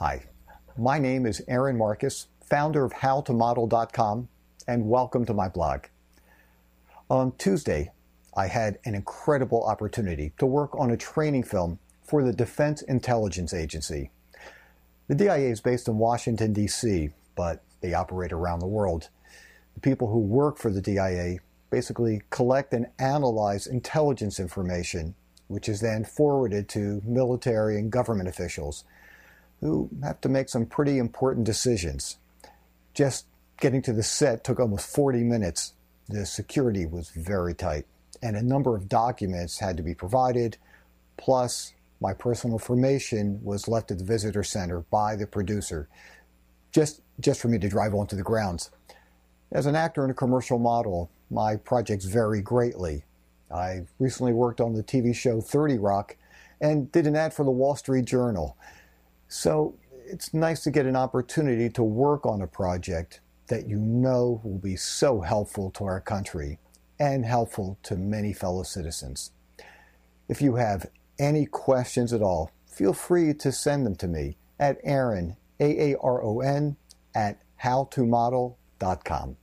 Hi, my name is Aaron Marcus, founder of howtomodel.com, and welcome to my blog. On Tuesday, I had an incredible opportunity to work on a training film for the Defense Intelligence Agency. The DIA is based in Washington, D.C., but they operate around the world. The people who work for the DIA basically collect and analyze intelligence information, which is then forwarded to military and government officials who have to make some pretty important decisions. Just getting to the set took almost 40 minutes. The security was very tight, and a number of documents had to be provided, plus my personal information was left at the visitor center by the producer, just, just for me to drive onto the grounds. As an actor and a commercial model, my projects vary greatly. I recently worked on the TV show 30 Rock and did an ad for the Wall Street Journal. So it's nice to get an opportunity to work on a project that you know will be so helpful to our country and helpful to many fellow citizens. If you have any questions at all, feel free to send them to me at Aaron, A A R O N, at howtomodel.com.